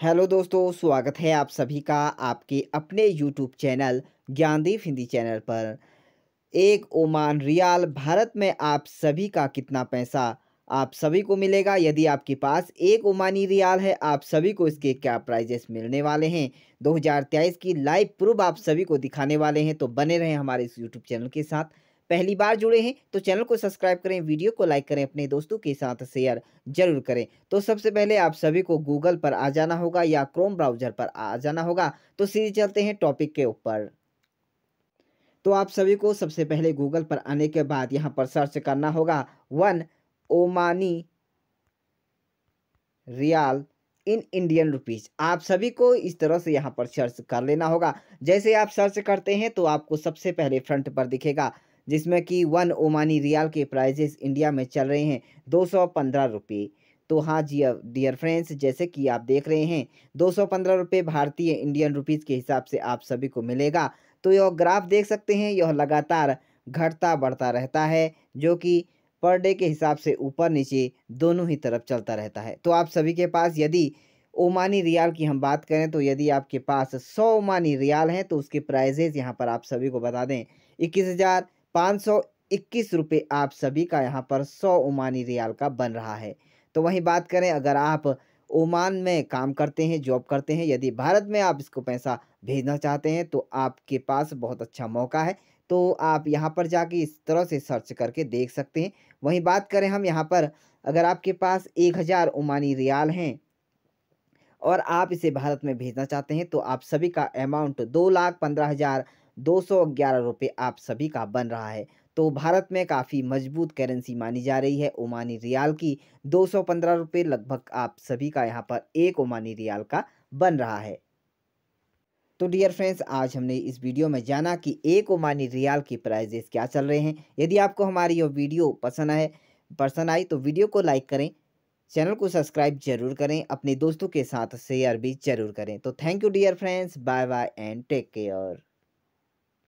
Hello दोस्तों, स्वागत है आप सभी का आपके अपने YouTube channel, Gyandeep Hindi channel पर। एक ओमान रियाल, भारत में आप सभी का कितना पैसा आप सभी को मिलेगा? यदि आपके पास एक ओमानी रियाल है, आप सभी को इसके क्या प्राइजेस मिलने वाले हैं? 2023 की लाइव प्रूफ आप सभी को दिखाने वाले हैं तो बने रहें हमारे इस यूट्यूब चैनल के साथ। पहली बार जुड़े हैं तो चैनल को सब्सक्राइब करें, वीडियो को लाइक करें, अपने दोस्तों के साथ शेयर ज़रूर करें। तो सबसे पहले आप सभी को गूगल पर आ जाना होगा या क्रोम ब्राउज़र पर आ जाना होगा तो सीधे चलते हैं टॉपिक के ऊपर। तो आप सभी को सबसे पहले गूगल पर आने के बाद यहाँ पर सर्च करना होगा, one Omani riyal in Indian rupees. आप सभी को इस तरह से यहाँ पर सर्च कर लेना होगा। जैसे आप सर्च करते हैं तो आपको सबसे पहले फ्रंट पर दिखेगा जिसमें कि वन ओमानी रियाल के प्राइजेस इंडिया में चल रहे हैं, दो सौ पंद्रह रुपये। तो हाँ जी डियर फ्रेंड्स जैसे कि आप देख रहे हैं, दो सौ पंद्रह रुपये भारतीय इंडियन रुपीज़ के हिसाब से आप सभी को मिलेगा। तो यह ग्राफ देख सकते हैं, यह लगातार घटता बढ़ता रहता है, जो कि पर डे के हिसाब से ऊपर नीचे दोनों ही तरफ़ चलता रहता है। तो आप सभी के पास यदि ओमानी रियाल की हम बात करें तो यदि आपके पास सौ ओमानी रियाल हैं तो उसके प्राइजेज यहाँ पर आप सभी को बता दें। इक्कीस हज़ार पाँच सौ इक्कीस रुपये आप सभी का यहाँ पर सौ ओमानी रियाल का बन रहा है। तो वहीं बात करें, अगर आप ओमान में काम करते हैं, जॉब करते हैं, यदि भारत में आप इसको पैसा भेजना चाहते हैं तो आपके पास बहुत अच्छा मौका है। तो आप यहाँ पर जाके इस तरह से सर्च करके देख सकते हैं। वहीं बात करें हम यहाँ पर, अगर आपके पास एक हज़ार ओमानी रियाल हैं और आप इसे भारत में भेजना चाहते हैं तो आप सभी का अमाउंट दो लाख पंद्रह हज़ार दो सौ ग्यारह रुपये आप सभी का बन रहा है। तो भारत में काफ़ी मज़बूत करेंसी मानी जा रही है ओमानी रियाल की। दो सौ पंद्रह रुपये लगभग आप सभी का यहाँ पर एक ओमानी रियाल का बन रहा है। तो डियर फ्रेंड्स, आज हमने इस वीडियो में जाना कि एक ओमानी रियाल की प्राइजेस क्या चल रहे हैं। यदि आपको हमारी यह वीडियो पसंद आए, पसंद आई तो वीडियो को लाइक करें, चैनल को सब्सक्राइब ज़रूर करें, अपने दोस्तों के साथ शेयर भी ज़रूर करें। तो thank you dear friends, bye bye and take care.